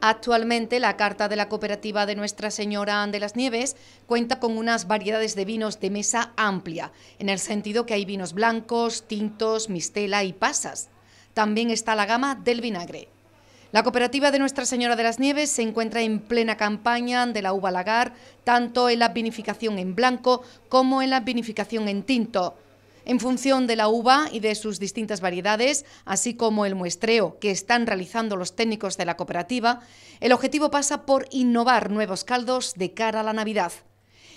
Actualmente la carta de la cooperativa de Nuestra Señora de las Nieves cuenta con unas variedades de vinos de mesa amplia, en el sentido que hay vinos blancos, tintos, mistela y pasas. También está la gama del vinagre. La cooperativa de Nuestra Señora de las Nieves se encuentra en plena campaña de la uva lagar, tanto en la vinificación en blanco como en la vinificación en tinto. En función de la uva y de sus distintas variedades, así como el muestreo que están realizando los técnicos de la cooperativa, el objetivo pasa por innovar nuevos caldos de cara a la Navidad.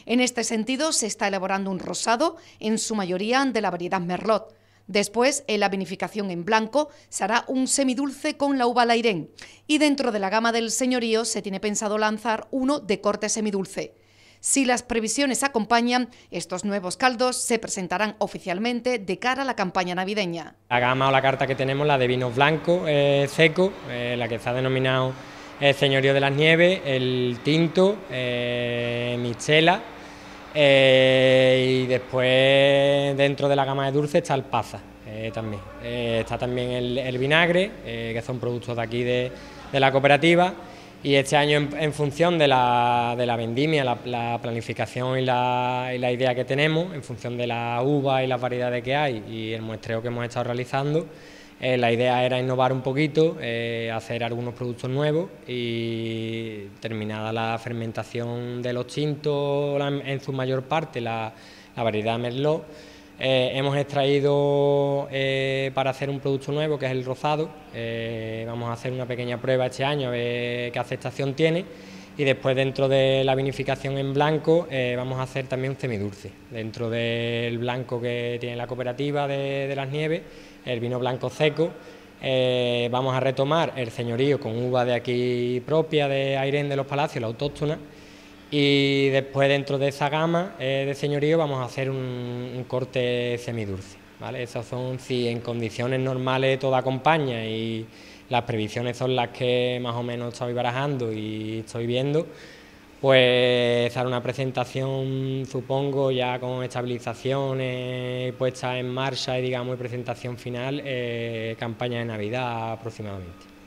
En este sentido, se está elaborando un rosado, en su mayoría de la variedad Merlot. Después, en la vinificación en blanco, se hará un semidulce con la uva Lairén. Y dentro de la gama del señorío se tiene pensado lanzar uno de corte semidulce. Si las previsiones acompañan, estos nuevos caldos se presentarán oficialmente de cara a la campaña navideña. La gama o la carta que tenemos, la de vinos blancos eh, seco, eh, la que está denominado el Señorío de las Nieves, el tinto, eh, michela y después dentro de la gama de dulce está el paza también. está también el, vinagre, que son productos de aquí de la cooperativa y este año, en, función de la, de la vendimia, la, planificación y la, idea que tenemos, en función de la uva y las variedades que hay y el muestreo que hemos estado realizando, eh, la idea era innovar un poquito, eh, hacer algunos productos nuevos y terminada la fermentación de los tintos, en su mayor parte la, variedad Merlot, eh, hemos extraído eh, para hacer un producto nuevo que es el rozado. Eh, vamos a hacer una pequeña prueba este año a ver qué aceptación tiene. Y después dentro de la vinificación en blanco vamos a hacer también un semidulce. Dentro del blanco que tiene la cooperativa de, las nieves, el vino blanco seco, vamos a retomar el señorío con uva de aquí propia de Airén de los Palacios, la autóctona y después dentro de esa gama eh, de señorío vamos a hacer un, corte semidulce. ¿vale? Esas son, si en condiciones normales todo acompaña y las previsiones son las que más o menos estoy barajando y estoy viendo, pues hacer una presentación, supongo, ya con estabilizaciones puestas en marcha y digamos presentación final, eh, campaña de Navidad aproximadamente.